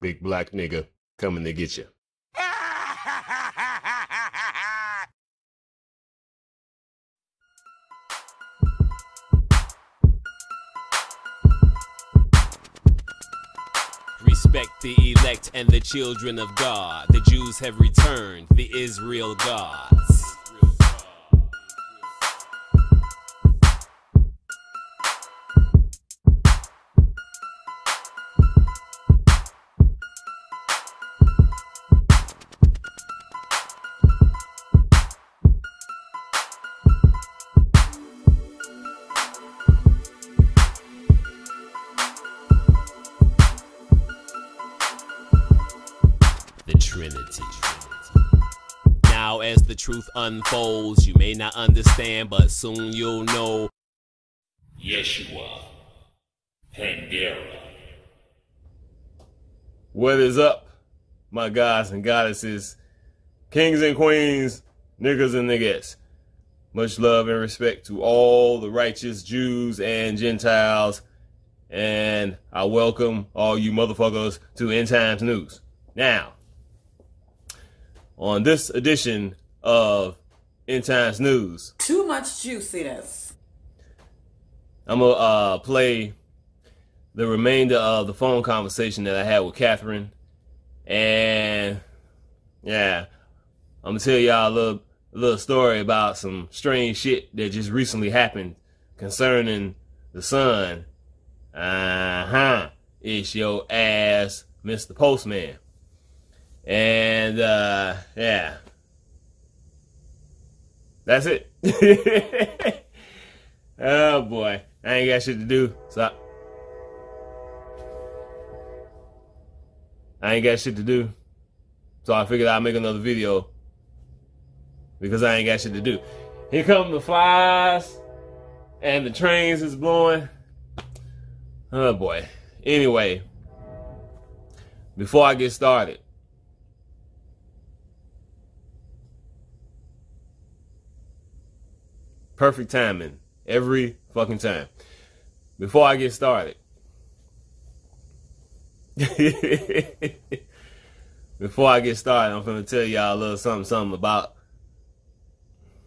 Big black nigga coming to get you. Respect the elect and the children of God. The Jews have returned, the Israel gods. Unfolds, you may not understand, but soon you'll know. Yeshua. Pandera. What is up, my gods and goddesses, kings and queens, niggas and niggas? Much love and respect to all the righteous Jews and Gentiles, and I welcome all you motherfuckers to End Times News. Now, on this edition of End Times News, Too much juiciness. I'm gonna uh, play the remainder of the phone conversation that I had with Katherine, and yeah, I'm gonna tell y'all a little a little story about some strange shit that just recently happened concerning the sun. Uh huh. It's your ass, Mr. Postman. And uh yeah. That's it. oh boy. I ain't got shit to do. So I ain't got shit to do. So I figured I'd make another video. Because I ain't got shit to do. Here come the flies. And the trains is blowing. Oh boy. Anyway. Before I get started. Perfect timing. Every fucking time. Before I get started. Before I get started, I'm gonna tell y'all a little something, something about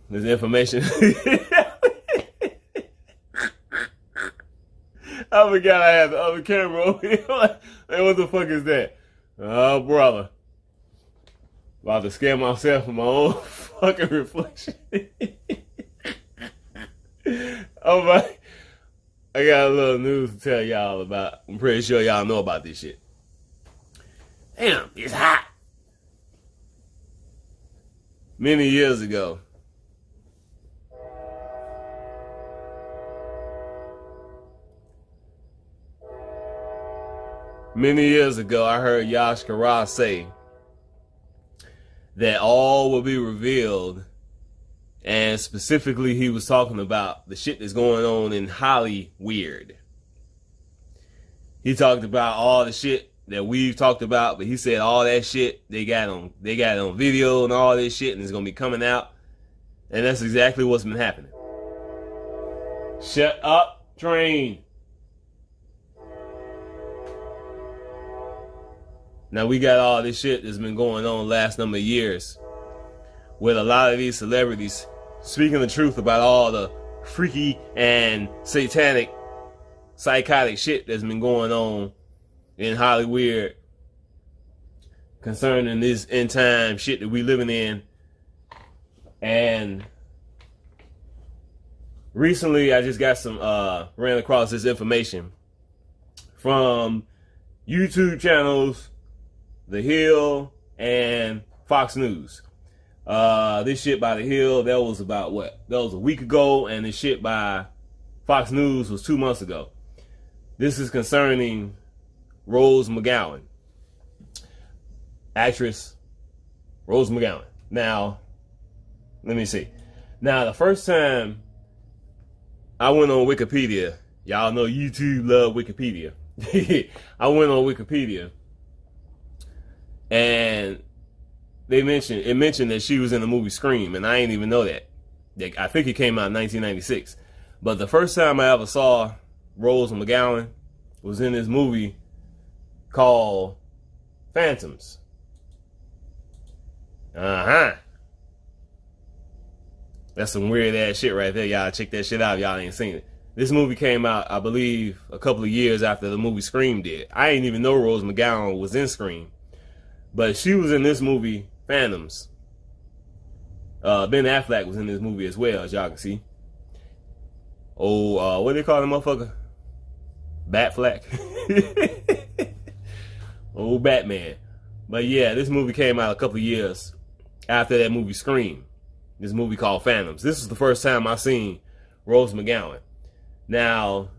this information. I forgot I had the other camera like, what the fuck is that? Oh, brother. About to scare myself with my own fucking reflection. Oh my. I got a little news to tell y'all about. I'm pretty sure y'all know about this shit. Damn, it's hot. Many years ago, many years ago, I heard Yash Kara say that all will be revealed. And specifically, he was talking about the shit that's going on in Hollyweird. He talked about all the shit that we've talked about, but he said all that shit they got on they got on video and all this shit, and it's gonna be coming out. And that's exactly what's been happening. Shut up, train. Now we got all this shit that's been going on last number of years with a lot of these celebrities speaking the truth about all the freaky and satanic psychotic shit that's been going on in Hollywood concerning this end time shit that we living in. And recently I just got some uh ran across this information from YouTube channels The Hill and Fox News. Uh, this shit by The Hill, that was about what? That was a week ago, and this shit by Fox News was two months ago. This is concerning Rose McGowan, actress Rose McGowan. Now, let me see. Now, the first time I went on Wikipedia, y'all know YouTube love Wikipedia. I went on Wikipedia and they mentioned it mentioned that she was in the movie Scream, and I didn't even know that. I think it came out in 1996. But the first time I ever saw Rose McGowan was in this movie called Phantoms. Uh huh. That's some weird ass shit right there. Y'all check that shit out. Y'all ain't seen it. This movie came out, I believe, a couple of years after the movie Scream did. I didn't even know Rose McGowan was in Scream. But she was in this movie, Phantoms. Uh, ben Affleck was in this movie as well, as y'all can see. Oh, uh, what do they call the motherfucker? Batfleck. oh, Batman. But yeah, this movie came out a couple years after that movie Scream. This movie called Phantoms. This is the first time I seen Rose McGowan. Now,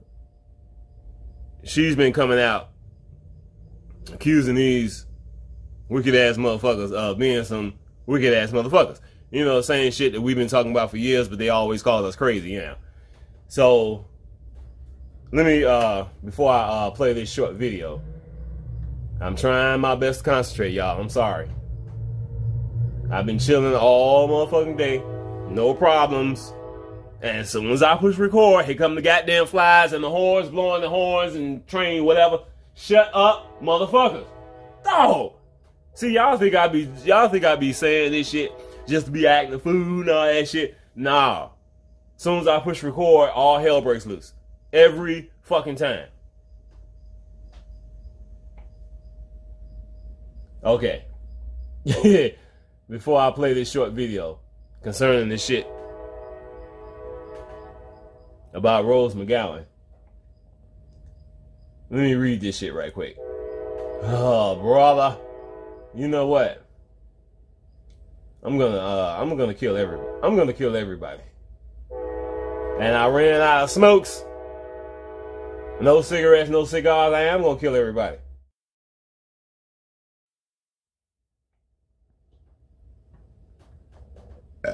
she's been coming out accusing these wicked ass motherfuckers of being some wicked ass motherfuckers. You know, saying shit that we've been talking about for years, but they always call us crazy, you know. So, let me, uh, before I uh, play this short video, I'm trying my best to concentrate, y'all. I'm sorry. I've been chilling all motherfucking day. No problems. And as soon as I push record, here come the goddamn flies and the horns blowing the horns and train, whatever. Shut up, motherfuckers. Oh! See, y'all think I be y'all think I be saying this shit just to be acting fool and all that shit. Nah. As soon as I push record, all hell breaks loose. Every fucking time. Okay. Before I play this short video concerning this shit about Rose McGowan, let me read this shit right quick. Oh, brother. You know what? I'm gonna uh, I'm gonna kill everybody. I'm gonna kill everybody. And I ran out of smokes. No cigarettes, no cigars. I am gonna kill everybody.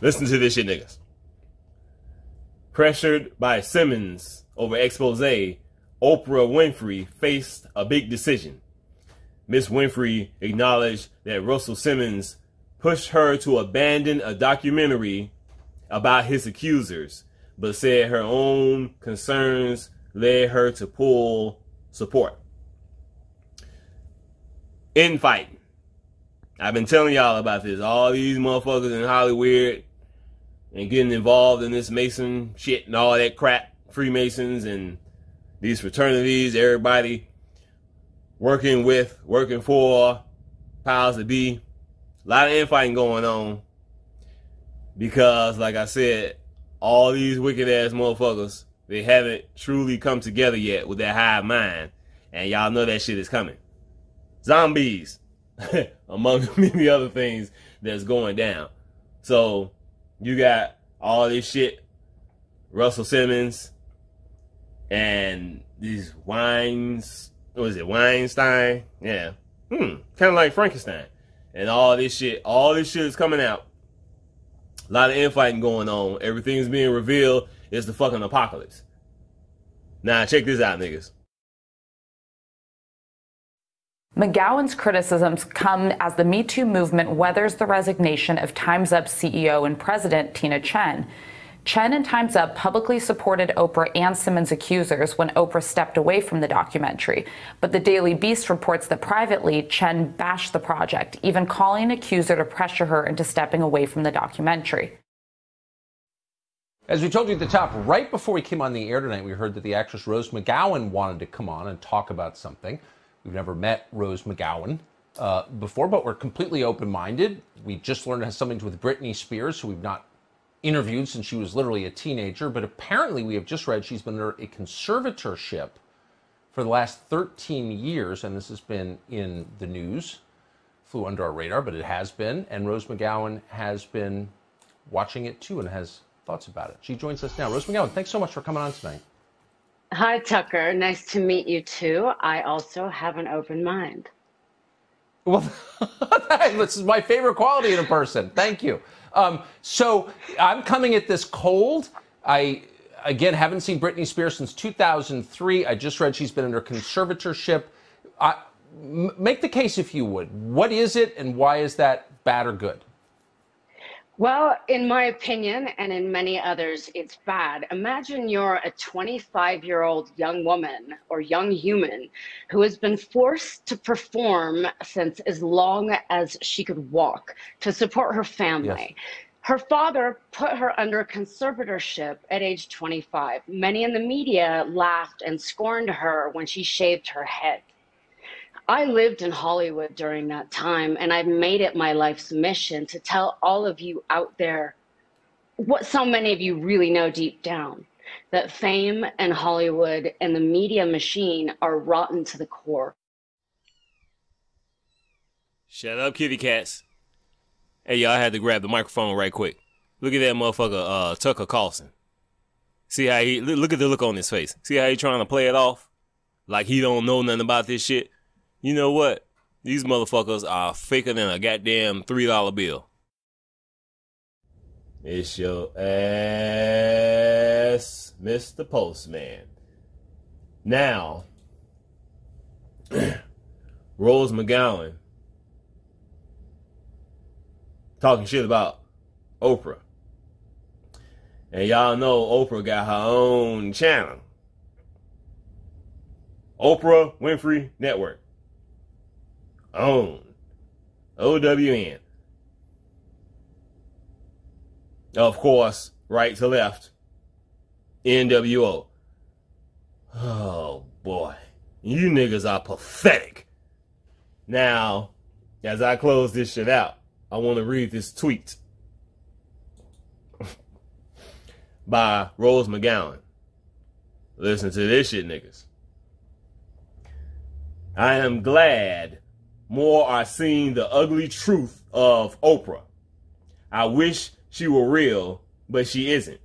Listen to this shit, niggas. Pressured by Simmons over expose, Oprah Winfrey faced a big decision. Miss Winfrey acknowledged that Russell Simmons pushed her to abandon a documentary about his accusers, but said her own concerns led her to pull support. Infighting. I've been telling y'all about this. All these motherfuckers in Hollywood and getting involved in this Mason shit and all that crap, Freemasons and these fraternities, everybody working with, working for powers to be. A lot of infighting going on because, like I said, all these wicked ass motherfuckers, they haven't truly come together yet with that high mind. And y'all know that shit is coming. Zombies, among many other things that's going down. So you got all this shit, Russell Simmons, and these wines. What is it, Weinstein? Yeah, hmm, kind of like Frankenstein, and all this shit. All this shit is coming out. A lot of infighting going on. Everything's being revealed. It's the fucking apocalypse. Now check this out, niggas. McGowan's criticisms come as the Me Too movement weathers the resignation of Time's Up CEO and president Tina Tchen. Tchen and Time's Up publicly supported Oprah and Simmons' accusers when Oprah stepped away from the documentary. But the Daily Beast reports that privately, Tchen bashed the project, even calling an accuser to pressure her into stepping away from the documentary. As we told you at the top, right before we came on the air tonight, we heard that the actress Rose McGowan wanted to come on and talk about something. We've never met Rose McGowan uh, before, but we're completely open minded. We just learned it has something to do with Britney Spears, who we've not interviewed since she was literally a teenager. But apparently, we have just read she's been under a conservatorship for the last 13 years, and this has been in the news. Flew under our radar, but it has been. And Rose McGowan has been watching it too and has thoughts about it. She joins us now. Rose McGowan, thanks so much for coming on tonight. Hi, Tucker. Nice to meet you too. I also have an open mind. Well, this is my favorite quality in a person. Thank you. Um, so I'm coming at this cold. I again haven't seen Britney Spears since 2003. I just read she's been under conservatorship. I, m- make the case if you would. What is it, and why is that bad or good? Well, in my opinion, and in many others, it's bad. Imagine you're a 25 year old young woman or young human who has been forced to perform since as long as she could walk to support her family. Yes. Her father put her under conservatorship at age 25. Many in the media laughed and scorned her when she shaved her head. I lived in Hollywood during that time, and I've made it my life's mission to tell all of you out there what so many of you really know deep down that fame and Hollywood and the media machine are rotten to the core. Shut up, kitty cats. Hey, y'all, I had to grab the microphone right quick. Look at that motherfucker, uh, Tucker Carlson. See how he, look at the look on his face. See how he trying to play it off? Like he don't know nothing about this shit? You know what? These motherfuckers are faker than a goddamn three dollar bill. It's your ass, Mr. Postman. Now, Rose McGowan talking shit about Oprah. And y'all know Oprah got her own channel. Oprah Winfrey Network own. OWN. Of course, right to left. NWO. Oh boy. You niggas are pathetic. Now, as I close this shit out, I want to read this tweet by Rose McGowan. Listen to this shit, niggas. I am glad more are seeing the ugly truth of Oprah. I wish she were real, but she isn't.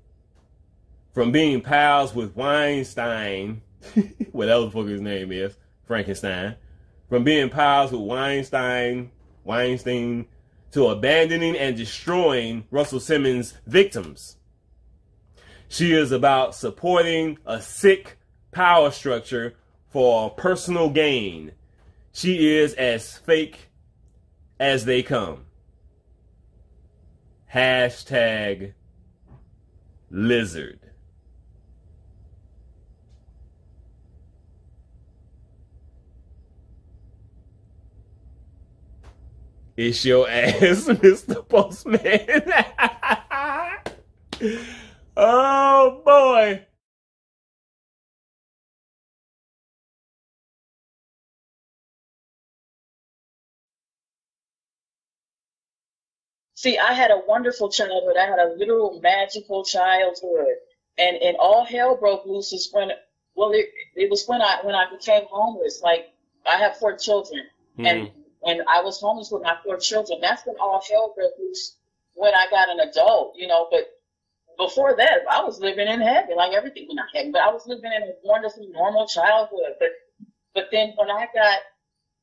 From being pals with Weinstein, whatever the fuck his name is, Frankenstein, from being pals with Weinstein, Weinstein, to abandoning and destroying Russell Simmons' victims. She is about supporting a sick power structure for personal gain she is as fake as they come. Hashtag lizard. It's your ass, Mr. Postman. oh boy. See, I had a wonderful childhood. I had a literal magical childhood, and and all hell broke loose is when well it, it was when I when I became homeless. Like I have four children, mm-hmm. and and I was homeless with my four children. That's when all hell broke loose when I got an adult, you know. But before that, I was living in heaven, like everything was not heaven, but I was living in a wonderful, normal childhood. But but then when I got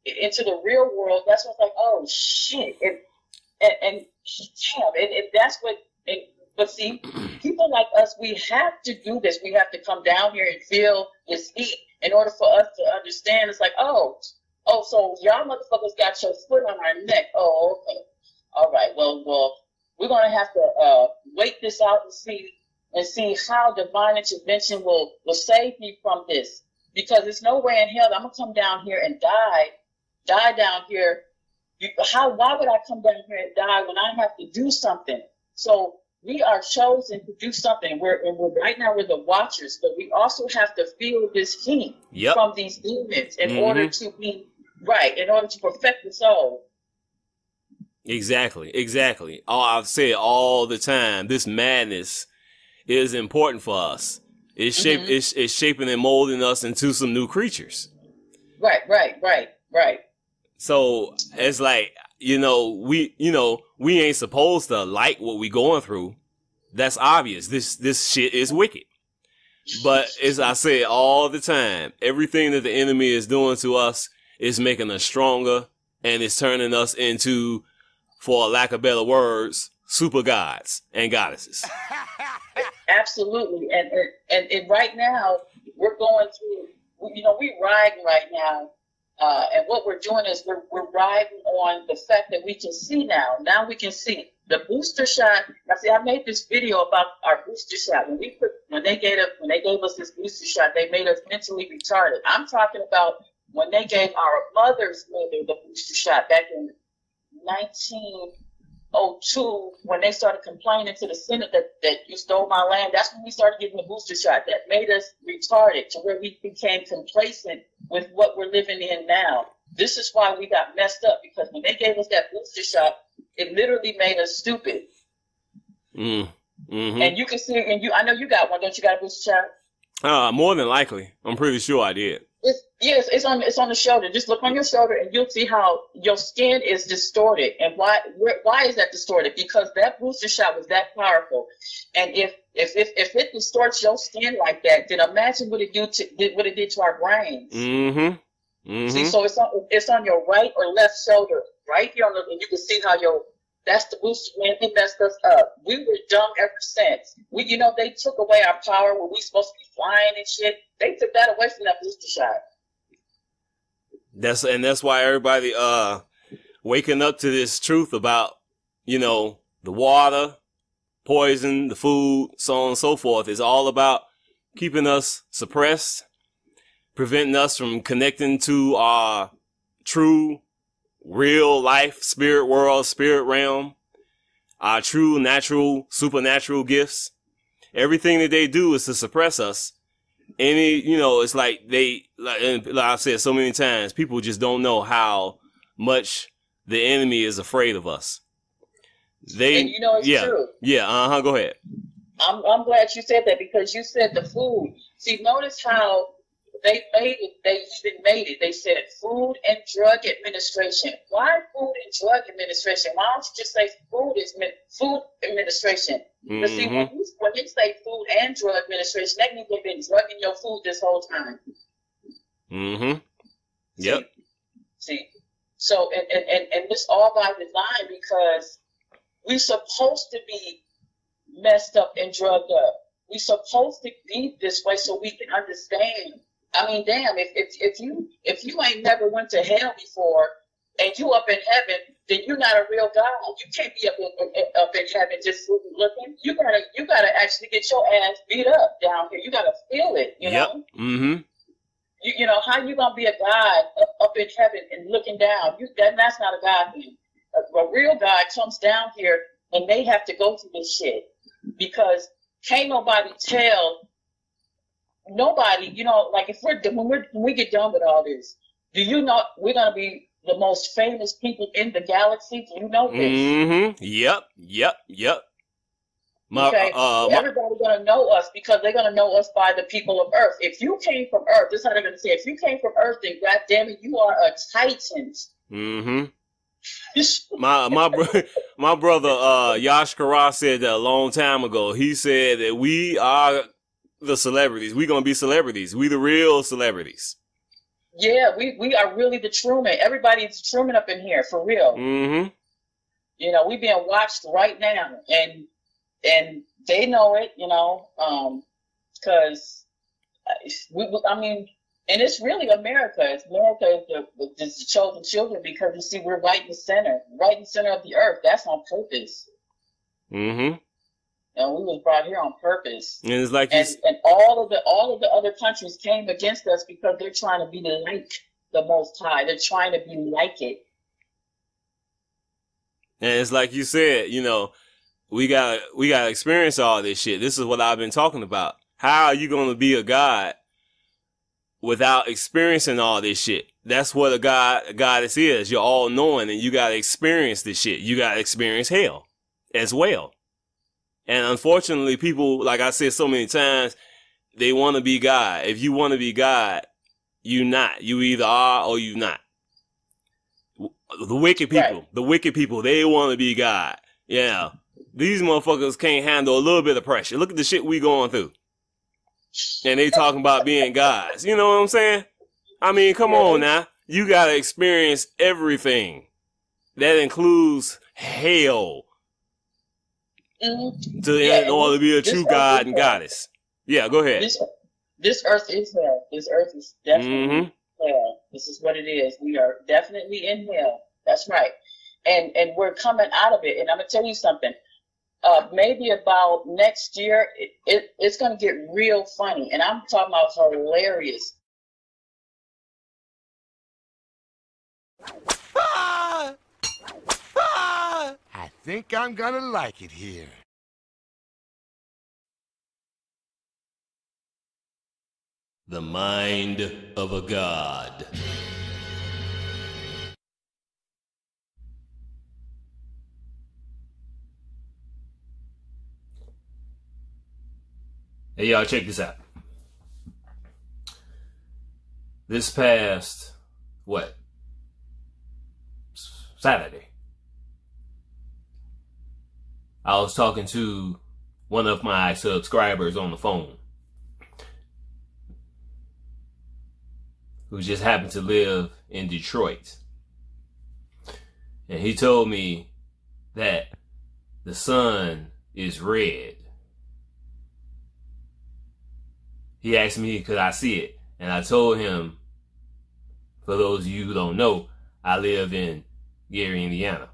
into the real world, that's when I was like, oh shit, and and, and and, and that's what. But see, people like us, we have to do this. We have to come down here and feel this heat in order for us to understand. It's like, oh, oh, so y'all motherfuckers got your foot on our neck. Oh, okay, all right. Well, well, we're gonna have to uh, wait this out and see and see how divine intervention will will save me from this. Because there's no way in hell I'm gonna come down here and die, die down here you, how? Why would I come down here and die when I have to do something? So we are chosen to do something. We're, we're right now we're the watchers, but we also have to feel this heat yep. from these demons in mm-hmm. order to be right, in order to perfect the soul. Exactly, exactly. Oh, I've said all the time, this madness is important for us. It's shape, mm-hmm. it's, it's shaping and molding us into some new creatures. Right, right, right, right. So it's like, you know, we, you know, we ain't supposed to like what we going through. That's obvious. This, this shit is wicked. But as I say all the time, everything that the enemy is doing to us is making us stronger and it's turning us into, for lack of better words, super gods and goddesses. Absolutely, and and, and right now we're going through. You know, we're riding right now, uh, and what we're doing is we're we're riding on the fact that we can see now. Now we can see the booster shot. Now, see, I made this video about our booster shot. When we put when they gave us when they gave us this booster shot, they made us mentally retarded. I'm talking about when they gave our mother's mother the booster shot back in 19. 02 when they started complaining to the Senate that, that you stole my land. That's when we started getting the booster shot. That made us retarded to where we became complacent with what we're living in now. This is why we got messed up because when they gave us that booster shot, it literally made us stupid. Mm. hmm And you can see, and you, I know you got one. Don't you got a booster shot? Uh, more than likely, I'm pretty sure I did. It's, yes, it's on it's on the shoulder. Just look on your shoulder, and you'll see how your skin is distorted. And why where, why is that distorted? Because that booster shot was that powerful. And if if if, if it distorts your skin like that, then imagine what it do to did- what it did to our brains. Mm-hmm. Mm-hmm. See, so it's on it's on your right or left shoulder, right here on the, and you can see how your that's the booster man. It messed us up. We were dumb ever since. We, you know, they took away our power when we supposed to be flying and shit. They took that away from that booster shot. That's and that's why everybody uh waking up to this truth about, you know, the water, poison, the food, so on and so forth is all about keeping us suppressed, preventing us from connecting to our true real life spirit world, spirit realm, our true natural supernatural gifts. Everything that they do is to suppress us any you know it's like they like, like i've said so many times people just don't know how much the enemy is afraid of us they And you know it's yeah true. yeah uh-huh go ahead I'm I'm glad you said that because you said the food. See, notice how they made it. They even made it. They said Food and Drug Administration. Why Food and Drug Administration? Why don't you just say Food is Food Administration? But see, when, you, when you say Food and Drug Administration, that means they've been drugging your food this whole time. mm-hmm yep See, so and and and, and this all by design because we're supposed to be messed up and drugged up. We're supposed to be this way so we can understand. I mean, damn, if if if you if you ain't never went to hell before and you up in heaven, then you're not a real God. You can't be up in, up in heaven just looking. You gotta you gotta actually get your ass beat up down here. You gotta feel it. You yep know. mm-hmm You, you know how you gonna be a God up, up in heaven and looking down? You that, that's not a God thing. A, a real God comes down here and they have to go through this shit because can't nobody tell nobody. You know, like if we're when we're when we get done with all this, do you know we're gonna be the most famous people in the galaxy? Do you know this? mm-hmm yep yep yep my Okay, uh my, everybody's gonna know us because they're gonna know us by the people of Earth. If you came from Earth, this is how they're gonna say. If you came from Earth, then God damn it, you are a titan. mm-hmm my my bro- my brother uh Yash Kara said that a long time ago. He said that we are the celebrities. We gonna be celebrities. We the real celebrities. yeah, we we are really the Truman. Everybody's Truman up in here for real. Mm-hmm. You know, we being watched right now, and and they know it. You know, um, because we, I mean, and it's really America. It's America is the, is the chosen children because you see, we're right in the center, right in the center of the earth. That's on purpose. Mm-hmm. And we was brought here on purpose. And it's like And and all of the all of the other countries came against us because they're trying to be like the Most High. They're trying to be like it. And it's like you said, you know, we got we got to experience all this shit. This is what I've been talking about. How are you going to be a god without experiencing all this shit? That's what a god a goddess is. You're all knowing, and you got to experience this shit. You got to experience hell as well. And unfortunately, people, like I said so many times, they want to be God. If you want to be God, you not. You either are or you not. The wicked people, Right. the wicked people, they want to be God. Yeah. These motherfuckers can't handle a little bit of pressure. Look at the shit we going through. And they talking about being gods. You know what I'm saying? I mean, come on now. you gotta experience everything. That includes hell. To Yeah, in order to be a true God is and hell. goddess. Yeah, go ahead. This this earth is hell. This earth is definitely hmm hell. This is what it is. We are definitely in hell. That's right. And and we're coming out of it. And I'm gonna tell you something. Uh, maybe about next year, it, it it's gonna get real funny. And I'm talking about hilarious. I think I'm gonna like it here. The mind of a god. Hey y'all, check this out. This past what? Saturday. I was talking to one of my subscribers on the phone who just happened to live in Detroit. And he told me that the sun is red. He asked me could I see it, and I told him, for those of you who don't know, I live in Gary, Indiana.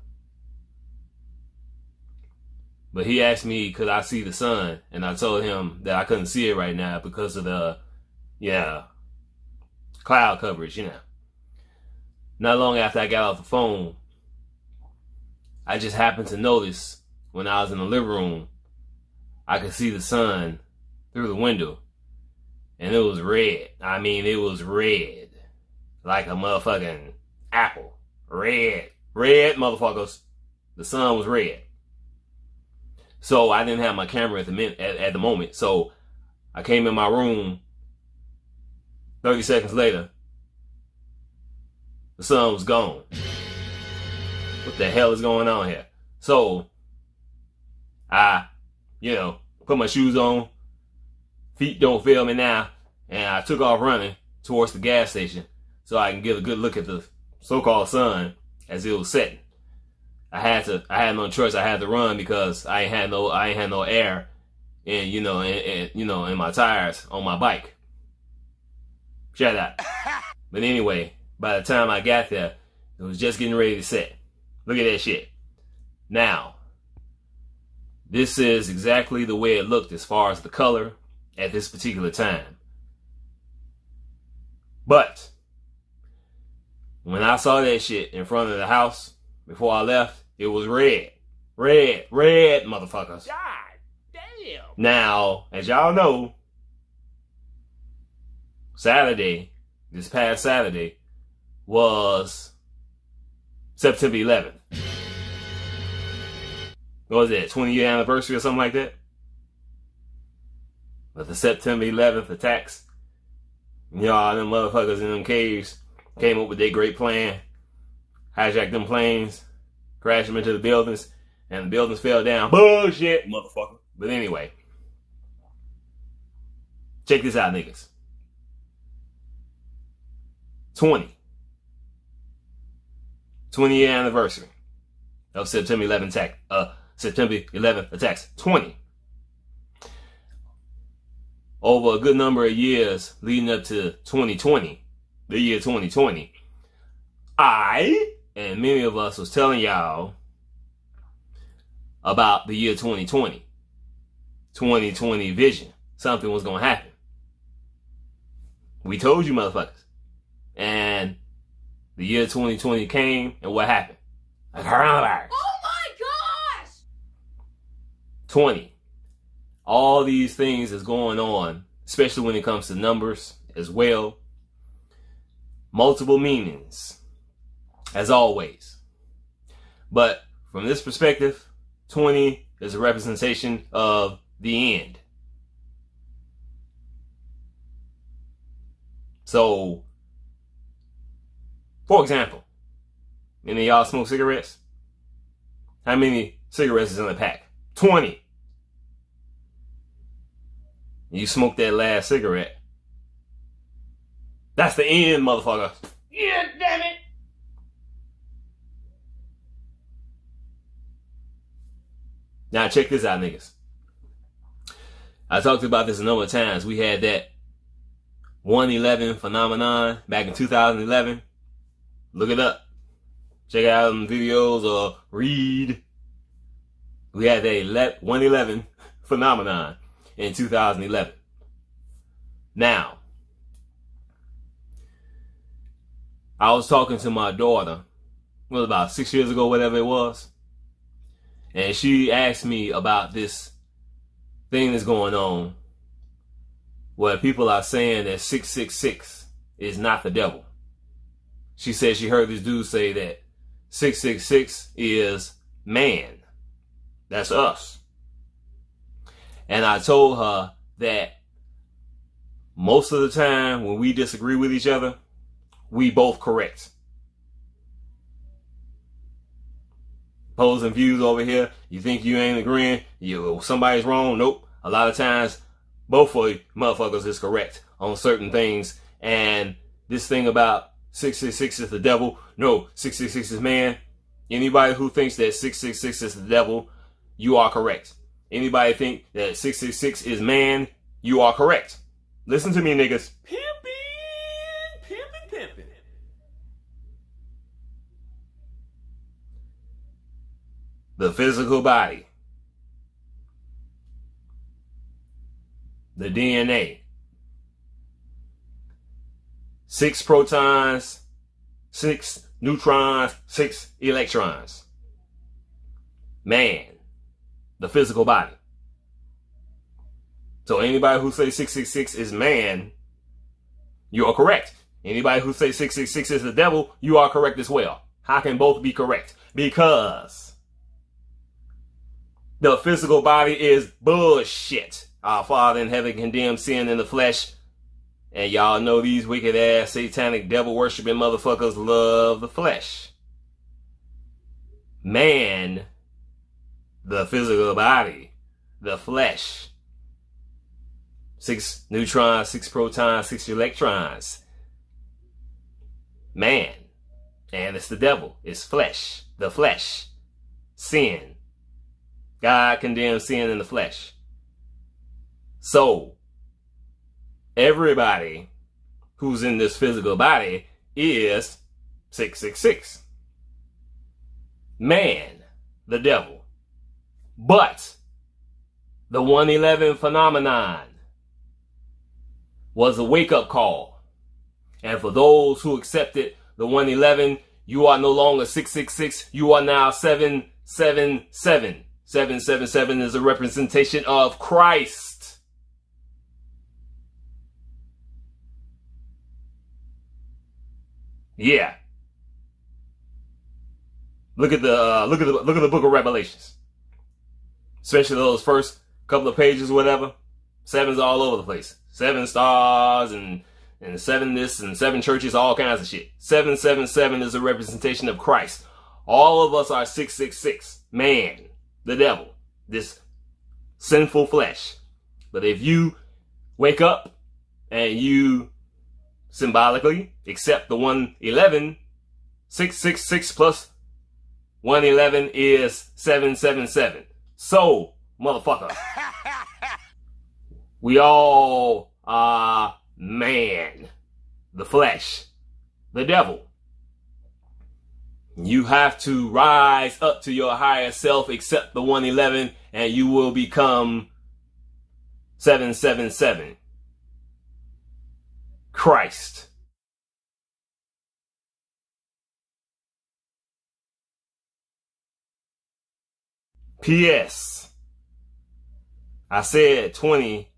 But he asked me could I see the sun, and I told him that I couldn't see it right now because of the, yeah, cloud coverage, you know. Not long after I got off the phone, I just happened to notice when I was in the living room, I could see the sun through the window and it was red. I mean, it was red. Like a motherfucking apple. Red. Red, motherfuckers. The sun was red. So I didn't have my camera at the at, at the moment. So I came in my room 30 seconds later. The sun was gone. What the hell is going on here? So I, you know, put my shoes on, feet don't fail me now. And I took off running towards the gas station so I can get a good look at the so-called sun as it was setting. I had to, I had no choice. I had to run because I ain't had no, I ain't had no air and you know, in, in you know, in my tires on my bike. Shut up. but anyway, by the time I got there, it was just getting ready to set. Look at that shit. Now, this is exactly the way it looked as far as the color at this particular time. But when I saw that shit in front of the house before I left, it was red. Red, red, motherfuckers. God damn. Now, as y'all know, Saturday, this past Saturday, was September 11th. What was it, 20 year anniversary or something like that? But the September 11th attacks, y'all, them motherfuckers in them caves came up with their great plan, hijacked them planes, them into the buildings, and the buildings fell down. Bullshit, motherfucker. But anyway, check this out, niggas. 20. 20 year anniversary of September 11th attack. Uh, September 11th attacks. 20. Over a good number of years leading up to 2020, the year 2020, I and many of us was telling y'all about the year 2020. 2020 vision. Something was going to happen. We told you motherfuckers. And the year 2020 came, and what happened? A coronavirus. Oh my gosh! 20. All these things is going on, especially when it comes to numbers as well. Multiple meanings, as always. But from this perspective, 20 is a representation of the end. So, for example, any y'all smoke cigarettes? How many cigarettes is in a pack? 20. You smoke that last cigarette. That's the end, motherfucker. Yeah, damn it. Now check this out, niggas. I talked about this a number of times. We had that 111 phenomenon back in 2011. Look it up. Check out some videos or read. We had that 111 phenomenon in 2011. Now, I was talking to my daughter, was about six years ago, whatever it was, and she asked me about this thing that's going on where people are saying that 666 is not the devil. She said she heard this dude say that 666 is man. That's us. And I told her that most of the time when we disagree with each other, we both correct. Opposing views over here. You think you ain't agreeing? You somebody's wrong? Nope. A lot of times, both of you motherfuckers is correct on certain things. And this thing about 666 is the devil. No, 666 is man. Anybody who thinks that 666 is the devil, you are correct. Anybody think that 666 is man, you are correct. Listen to me, niggas. Pimpin', The physical body. The DNA. Six protons, six neutrons, six electrons. Man. The physical body. So anybody who says 666 is man, you are correct. Anybody who says 666 is the devil, you are correct as well. How can both be correct? Because the physical body is bullshit. Our Father in heaven condemned sin in the flesh. And y'all know these wicked ass satanic devil worshiping motherfuckers love the flesh. Man, the physical body, the flesh, six neutrons, six protons, six electrons. Man. And it's the devil. It's flesh. The flesh. Sin. God condemns sin in the flesh. So, everybody who's in this physical body is 666. Man, the devil. But, the 111 phenomenon was a wake up call. And for those who accepted the 111, you are no longer 666, you are now 777. 777 is a representation of Christ. Yeah. Look at the uh, look at the look at the book of Revelations. Especially those first couple of pages, whatever. Sevens all over the place seven stars and and seven this and seven churches, all kinds of shit. 777 is a representation of Christ. All of us are 666. Man, the devil, this sinful flesh. But if you wake up and you symbolically accept the 111, 666 plus 111 is 777. So, motherfucker. We all are man, the flesh, the devil. You have to rise up to your higher self, accept the 111, and you will become 777. Christ. P.S. I said 20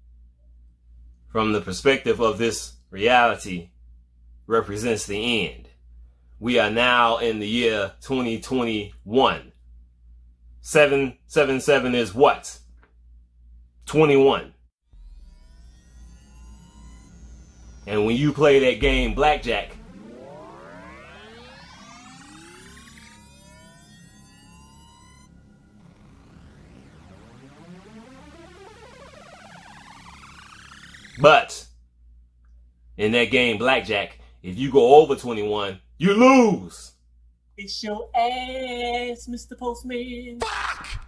from the perspective of this reality represents the end. We are now in the year 2021. 777 is what? 21. And when you play that game blackjack, But in that game, blackjack, If you go over 21, you lose. It's your ass, Mr. Postman. Fuck!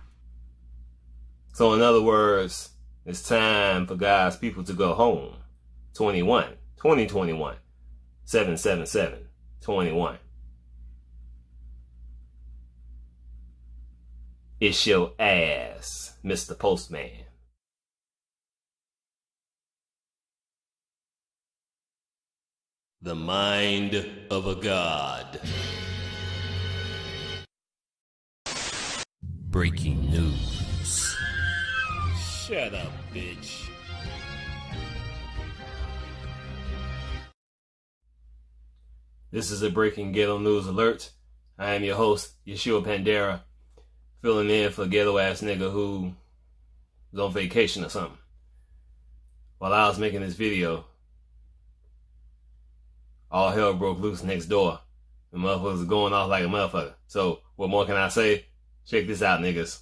So, in other words, it's time for God's people to go home. 21, 2021, 777, 21. It's your ass, Mr. Postman. The mind of a god. Breaking news. Shut up, bitch. This is a breaking ghetto news alert. I am your host, Yeshua Pandera, filling in for a ghetto ass nigga who was on vacation or something. While I was making this video, all hell broke loose next door. The motherfuckers going off like a motherfucker. So, what more can I say? Check this out, niggas.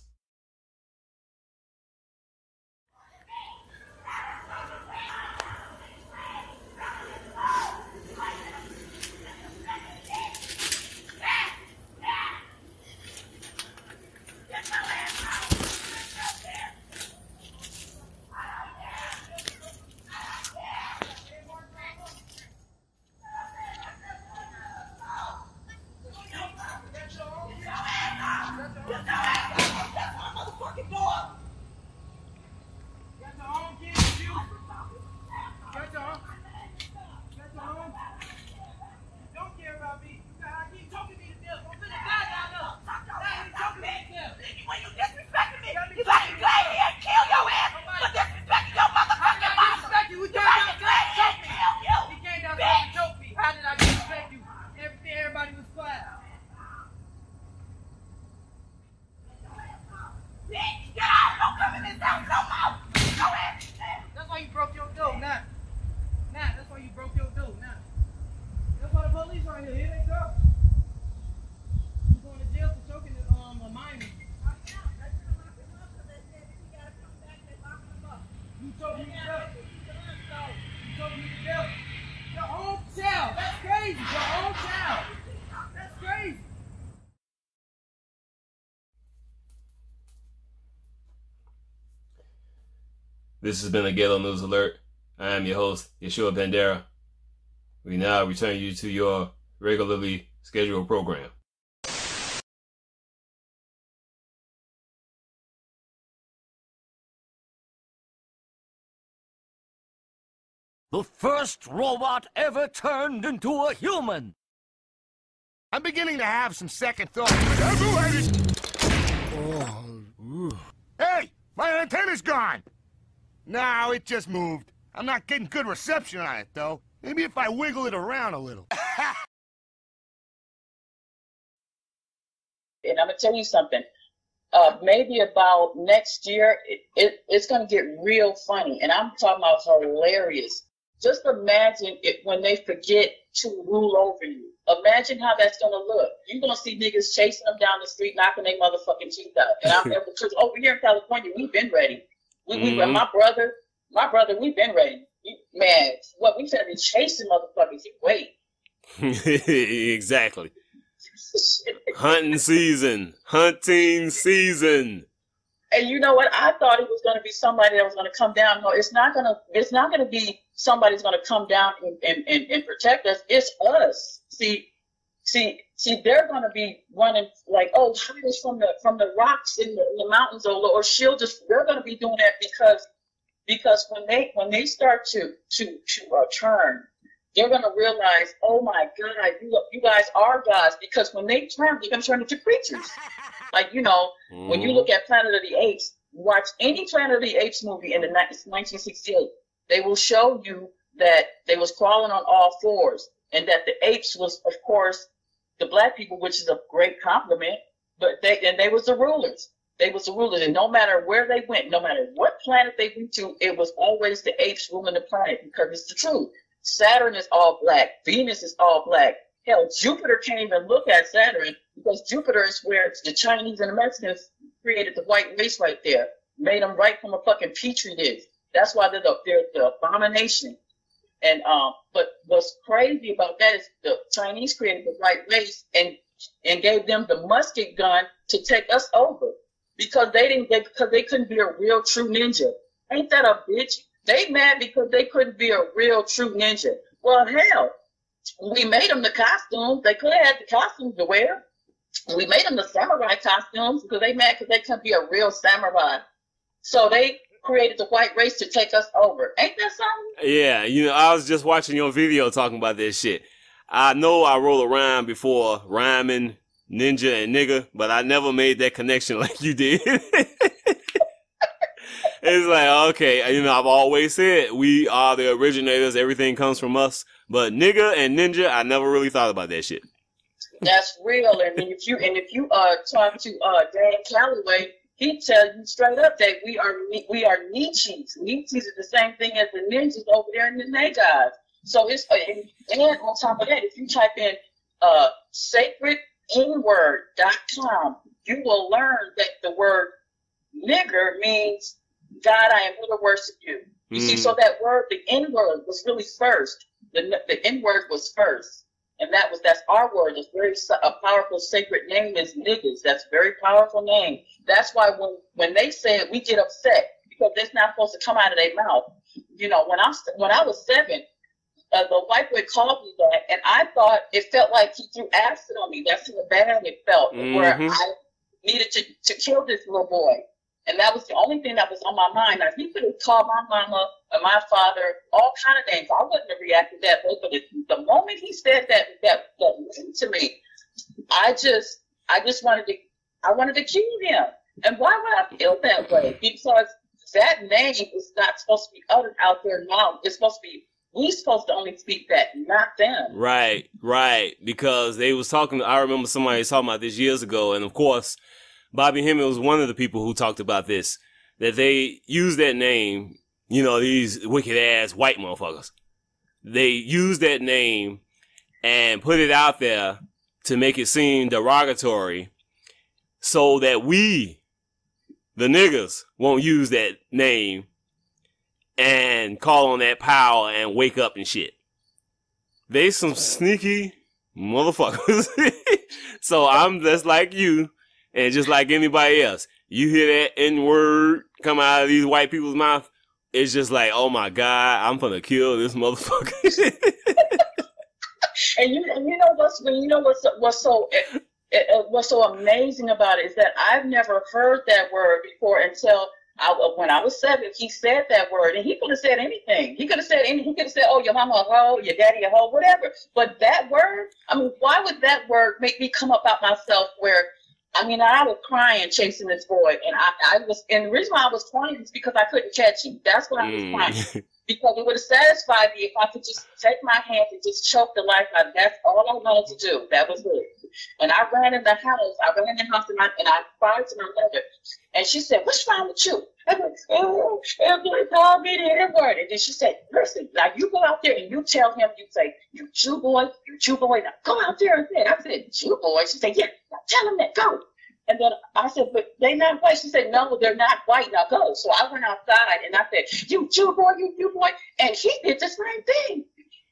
This has been a Ghetto News Alert. I am your host, Yeshua Pandera. We now return you to your regularly scheduled program. The first robot ever turned into a human. I'm beginning to have some second thoughts. Oh, hey, my antenna's gone. No, it just moved. I'm not getting good reception on it, though. Maybe if I wiggle it around a little. and I'm gonna tell you something. Uh, maybe about next year, it, it it's gonna get real funny, and I'm talking about hilarious. Just imagine it when they forget to rule over you. Imagine how that's gonna look. You're gonna see niggas chasing them down the street, knocking their motherfucking teeth out. And I'm because over here in California, we've been ready. We, we, Mhm. my brother, my brother, we've been ready. We- Man, what we should be chasing motherfuckers. You wait. exactly. Hunting season. Hunting season. And you know what? I thought it was going to be somebody that was going to come down. No, it's not going to. It's not going to be somebody's going to come down and, and, and, and protect us. It's us. See, see, see. They're going to be running like, oh, hide us from the from the rocks in the, in the mountains, or or she'll just. They're going to be doing that because because when they when they start to to to uh, turn, they're going to realize, oh my God, you you guys are gods. Because when they turn, they're going to turn into creatures. Like you know, when you look at Planet of the Apes, watch any Planet of the Apes movie in the 1968. They will show you that they was crawling on all fours, and that the apes was, of course, the black people, which is a great compliment. But they and they was the rulers. They was the rulers, and no matter where they went, no matter what planet they went to, it was always the apes ruling the planet because it's the truth. Saturn is all black. Venus is all black. Hell, Jupiter can't even look at Saturn because Jupiter is where the Chinese and the Mexicans created the white race right there. Made them right from a fucking petri dish. That's why they're the, they're the abomination. And um, but what's crazy about that is the Chinese created the white race and and gave them the musket gun to take us over because they didn't they, because they couldn't be a real true ninja. Ain't that a bitch? They mad because they couldn't be a real true ninja. Well, hell, we made them the costumes. They could have had the costumes to wear. We made them the samurai costumes because they mad because they couldn't be a real samurai. So they created the white race to take us over. Ain't that something? Yeah, you know, I was just watching your video talking about this shit. I know I roll around before rhyming ninja and nigga, but I never made that connection like you did. it's like, okay, you know, I've always said we are the originators, everything comes from us. But nigga and ninja, I never really thought about that shit. That's real. And if you and if you uh talk to uh Dan Calloway, he tell you straight up that we are we are Nietzsche's. Nietzsche's are the same thing as the ninjas over there in the Negas. So it's and, and on top of that, if you type in uh sacrednword.com, you will learn that the word nigger means God, I am here to worship you. You mm. see, so that word, the N word, was really first. The the N word was first, and that was that's our word. It's very a powerful sacred name is niggas. That's a very powerful name. That's why when when they say it, we get upset because it's not supposed to come out of their mouth. You know, when I when I was seven, uh, the white boy called me that, and I thought it felt like he threw acid on me. That's how bad it felt, mm-hmm. where I needed to to kill this little boy. And that was the only thing that was on my mind. Now, he could have called my mama or my father all kind of names. I wouldn't have reacted that way. But it, the moment he said that, that, that to me, I just, I just wanted to, I wanted to kill him. And why would I feel that way? Because that name is not supposed to be uttered out there now. It's supposed to be we supposed to only speak that, not them. Right, right. Because they was talking. I remember somebody was talking about this years ago, and of course, Bobby Hemmitt was one of the people who talked about this, that they use that name, you know, these wicked ass white motherfuckers. They use that name and put it out there to make it seem derogatory so that we, the niggas, won't use that name and call on that power and wake up and shit. They some sneaky motherfuckers. so I'm just like you and just like anybody else, you hear that N word come out of these white people's mouth, it's just like, oh my God, I'm gonna kill this motherfucker. and you you know what's you know what's what's so it, it, what's so amazing about it is that I've never heard that word before until I, when I was seven, he said that word, and he could have said anything. He could have said any. He could have said, "Oh, your mama a hoe, your daddy a hoe, whatever." But that word, I mean, why would that word make me come up out myself where I mean, I was crying chasing this boy, and I, I was, and the reason why I was crying is because I couldn't catch him. That's why I was mm. crying. because it would have satisfied me if I could just take my hand and just choke the life out. That's all I wanted to do. That was it. And I ran in the house. I ran in the house and I, and I cried to my mother. And she said, "What's wrong with you?" I went, "Oh, oh, oh everybody called me the N word." And then she said, "Listen, now you go out there and you tell him. You say, you Jew boy, you Jew boy. Now go out there and say." I said, "Jew boy." She said, "Yeah, now tell him that. Go." And then I said, but they not white. She said, no, they're not white. Now go. So I went outside and I said, you Jew boy, you Jew boy. And he did the same thing.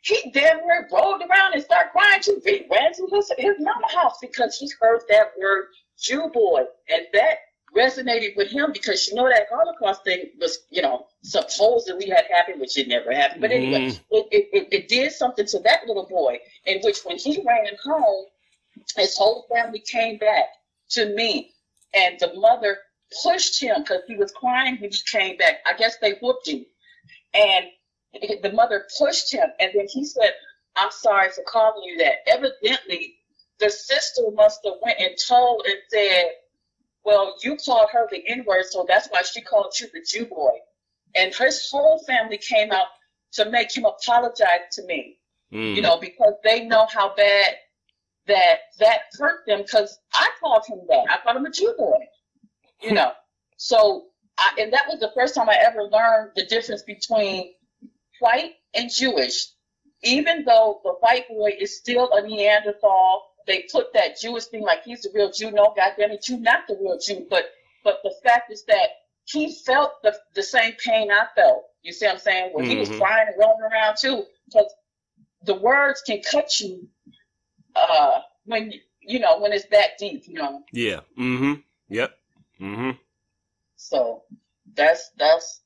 He damn near rolled around and started crying. He ran to his, his mama house because he heard that word Jew boy. And that resonated with him because you know that Holocaust thing was, you know, supposedly had happened, which it never happened. But anyway, mm. it, it, it did something to that little boy, in which when he ran home, his whole family came back to me. And the mother pushed him because he was crying when he came back. I guess they whooped him. And the mother pushed him. And then he said, I'm sorry for calling you that. Evidently, the sister must have went and told and said, well, you called her the N-word, so that's why she called you the Jew boy. And his whole family came out to make him apologize to me. Mm. You know, because they know how bad that that hurt them because I called him that. I called him a Jew boy, you know. So, I, and that was the first time I ever learned the difference between white and Jewish. Even though the white boy is still a Neanderthal, they put that Jewish thing like he's the real Jew. No, goddamn it, you not the real Jew. But but the fact is that he felt the, the same pain I felt. You see what I'm saying? When he was mm-hmm. crying and rolling around too, because the words can cut you uh, when you know when it's that deep. You know, Yeah. Mm-hmm. Yep. Mm-hmm. so that's that's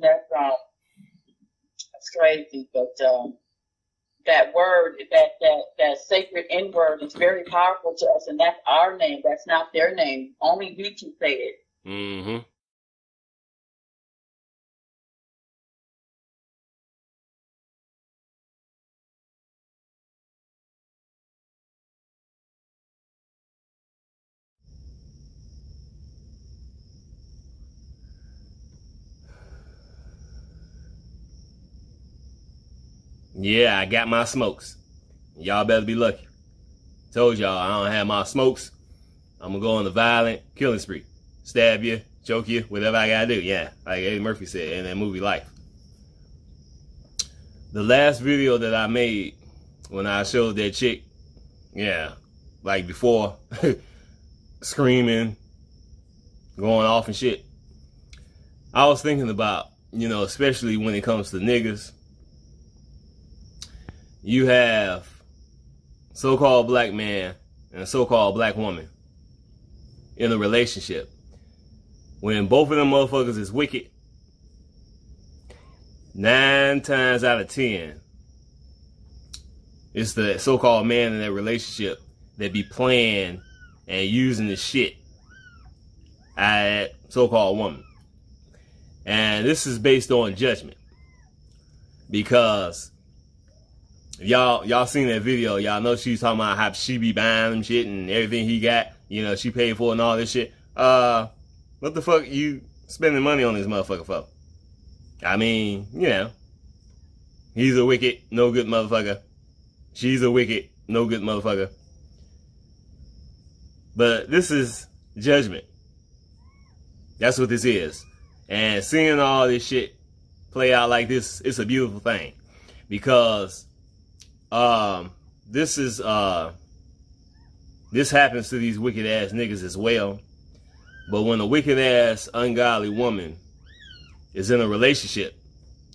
that's um that's crazy. But um, that word, that that that sacred N word, is very powerful to us, and that's our name. That's not their name. Only we can say it. Mm-hmm. Yeah, I got my smokes. Y'all better be lucky. Told y'all I don't have my smokes. I'm gonna go on the violent killing spree. Stab you, choke you, whatever I gotta do. Yeah, like Eddie Murphy said in that movie Life. The last video that I made when I showed that chick, yeah, like before, screaming, going off and shit. I was thinking about, you know, especially when it comes to niggas, you have so-called black man and so-called black woman in a relationship. When both of them motherfuckers is wicked, nine times out of ten, it's the so-called man in that relationship that be playing and using the shit at so-called woman. And this is based on judgment. Because y'all y'all seen that video, y'all know she's talking about how she be buying him shit and everything he got, you know, she paid for and all this shit. Uh what the fuck you spending money on this motherfucker for? I mean, you know. He's a wicked, no good motherfucker. She's a wicked, no good motherfucker. But this is judgment. That's what this is. And seeing all this shit play out like this, it's a beautiful thing. Because um this is uh this happens to these wicked ass niggas as well. But when a wicked ass ungodly woman is in a relationship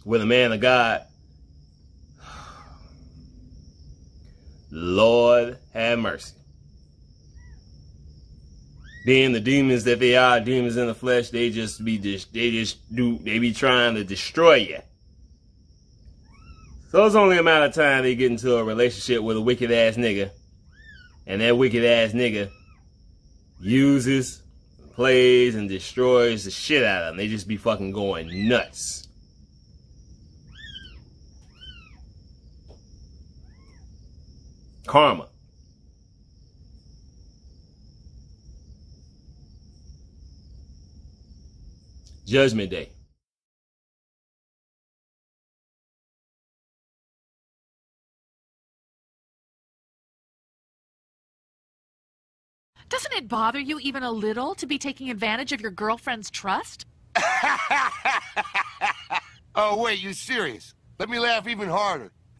with a man of God, Lord have mercy. Being the demons that they are, demons in the flesh, they just be they just do they be trying to destroy you. So it's only a matter of time they get into a relationship with a wicked ass nigga. And that wicked ass nigga uses, plays, and destroys the shit out of them. They just be fucking going nuts. Karma. Judgment Day. Doesn't it bother you even a little to be taking advantage of your girlfriend's trust? oh, wait, you serious? Let me laugh even harder.